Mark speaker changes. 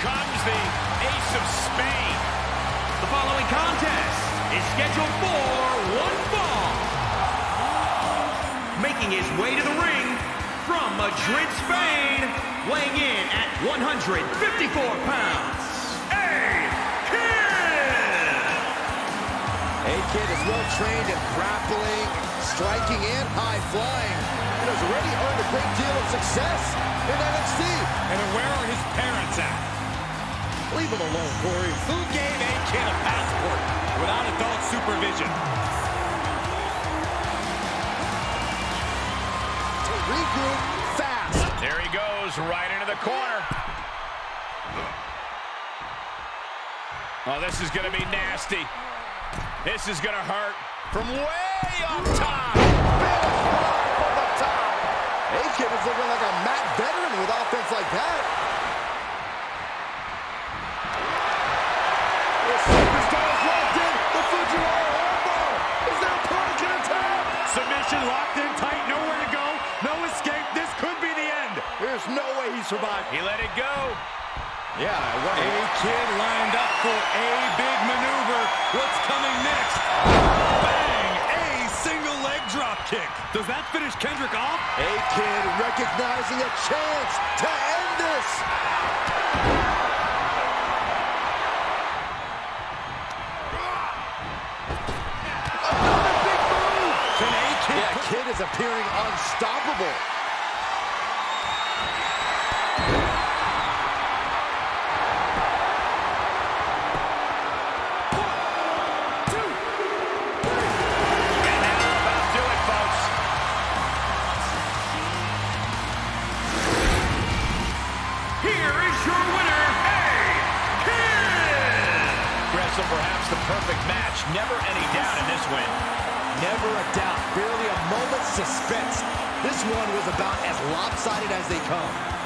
Speaker 1: Comes the ace of Spades.
Speaker 2: The following contest is scheduled for one fall. Making his way to the ring from Madrid, Spain, weighing in at 154 pounds, A-Kid!
Speaker 3: A-Kid is well trained in grappling, striking, and high flying. And has already earned a great deal of success in NXT.
Speaker 1: And where are his parents at?
Speaker 3: Leave him alone, Corey.
Speaker 1: Who gave A-Kid a passport without adult supervision?
Speaker 3: To regroup fast.
Speaker 1: There he goes, right into the corner. Oh, this is going to be nasty. This is going to hurt from way up top.
Speaker 3: From the top. Is looking like a mat veteran with offense like that. He survived.
Speaker 1: He let it go.
Speaker 3: Yeah, what
Speaker 1: A-Kid lined up for a big maneuver. What's coming next? Bang! A single leg drop kick. Does that finish Kendrick off?
Speaker 3: A-Kid recognizing a chance to end this. Another big
Speaker 1: Wrestle perhaps the perfect match. Never any doubt in this win.
Speaker 3: Never a doubt, barely a moment's suspense. This one was about as lopsided as they come.